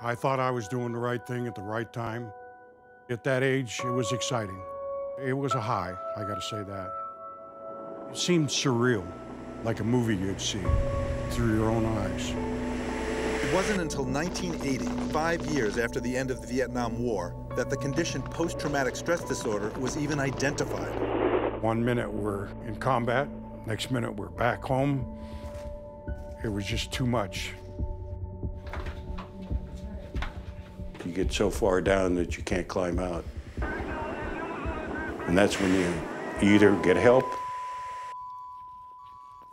I thought I was doing the right thing at the right time. At that age, it was exciting. It was a high, I gotta say that. It seemed surreal, like a movie you'd see through your own eyes. It wasn't until 1980, five years after the end of the Vietnam War, that the condition post-traumatic stress disorder was even identified. One minute we're in combat, next minute we're back home. It was just too much. You get so far down that you can't climb out. And that's when you either get help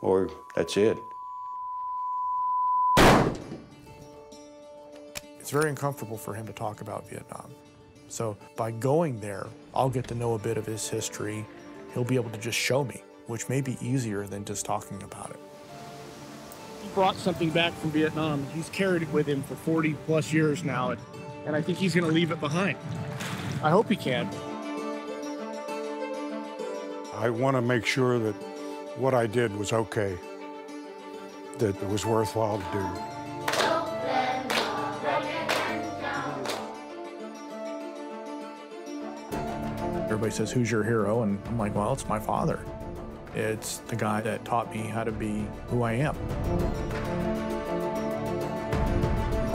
or that's it. It's very uncomfortable for him to talk about Vietnam. So by going there, I'll get to know a bit of his history. He'll be able to just show me, which may be easier than just talking about it. He brought something back from Vietnam. He's carried it with him for 40 plus years now, and I think he's going to leave it behind. I hope he can. I want to make sure that what I did was okay, that it was worthwhile to do. Everybody says, Who's your hero? And I'm like, Well, it's my father. It's the guy that taught me how to be who I am.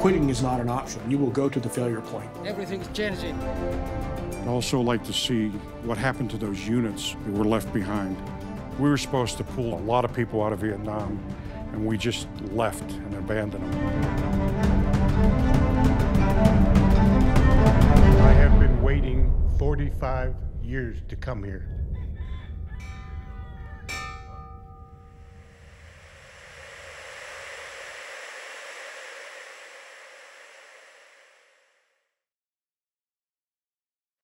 Quitting is not an option. You will go to the failure point. Everything's changing. I'd also like to see what happened to those units that were left behind. We were supposed to pull a lot of people out of Vietnam, and we just left and abandoned them. I have been waiting 45 years to come here.